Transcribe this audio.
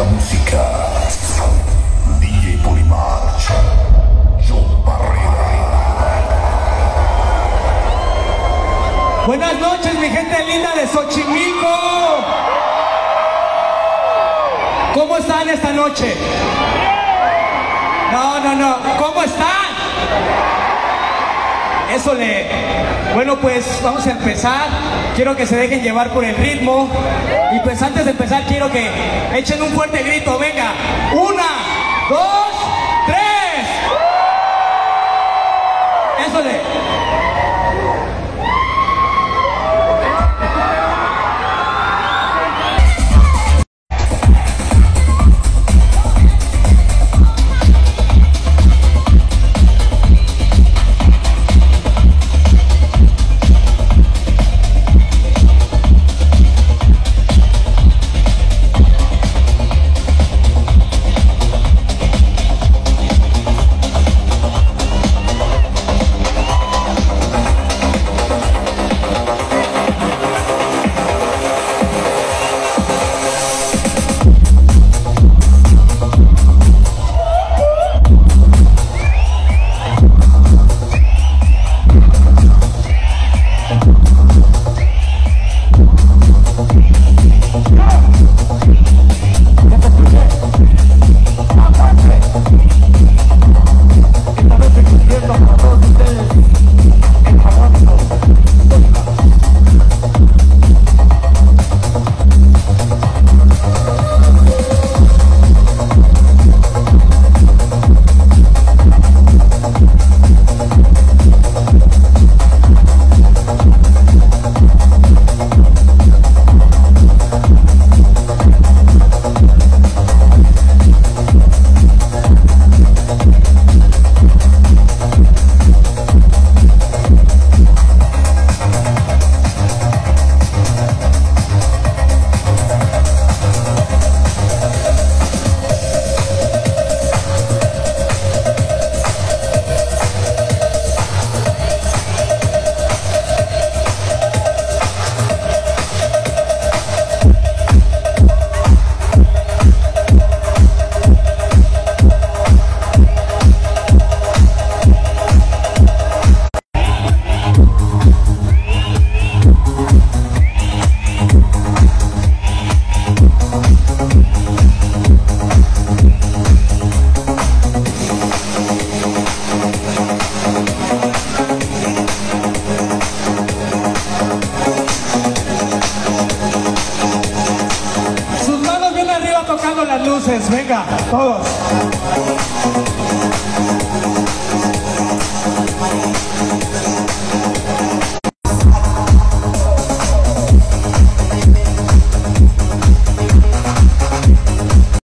música. DJ. John Barrera. Buenas noches, mi gente linda de Xochimilco. ¿Cómo están esta noche? No, no, no. ¿Cómo están? Eso le... Bueno, pues vamos a empezar. Quiero que se dejen llevar por el ritmo. Y pues antes de empezar quiero que echen un fuerte grito. Venga. Una, dos,